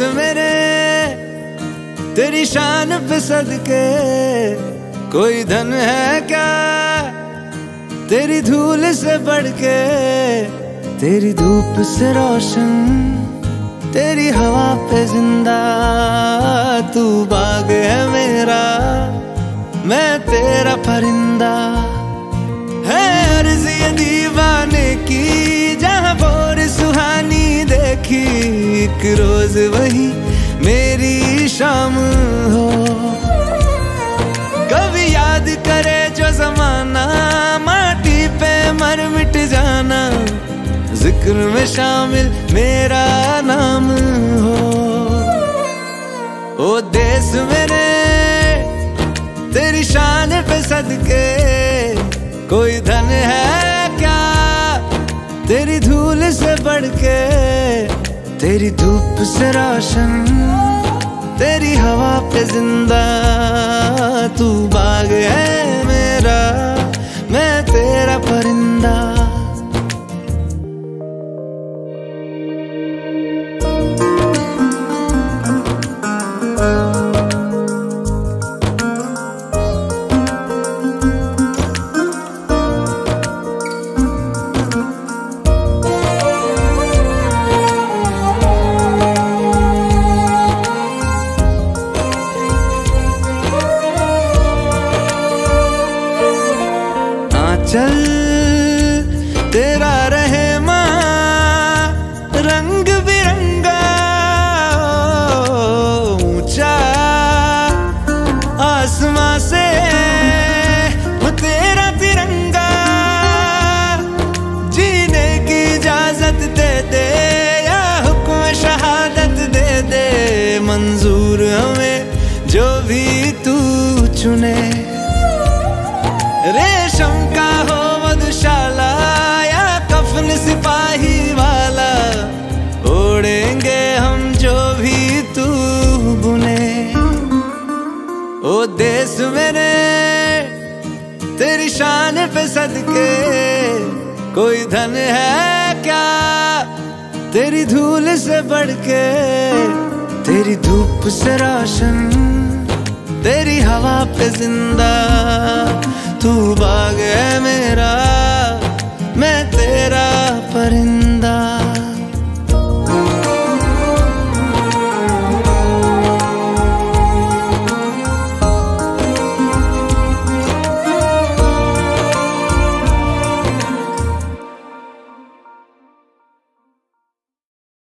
मेरे, तेरी शान पे सदके। कोई धन है क्या? तेरी धूल से बढ़ के तेरी धूप से रोशन, तेरी हवा पे ज़िंदा। तू बाग है मेरा, मैं तेरा परिंदा। है अर्जी दीवाने की, जहाँ बोर सुहानी देखी। एक रोज वही मेरी शाम हो। कभी याद करे जो जमाना, माटी पे मर मिट जाना, ज़िक्र में शामिल मेरा नाम हो। ओ देश मेरे, तेरी शान पे सदके, कोई धन है क्या तेरी धूल से बढ़ के तेरी धूप से राशन तेरी हवा पे ज़िंदा तू बाग है। चल, तेरा रहे रंग बिरंगा, ऊँचा आसमां से वो तेरा तिरंगा। जीने की इजाज़त दे दे या हुक्म शहादत दे दे, मंजूर हमें जो भी तू चुने। देश मेरे तेरी शान पे सदके, कोई धन है क्या? तेरी धूल से बढ़ के तेरी धूप से राशन, तेरी हवा पे ज़िंदा, तू बाग है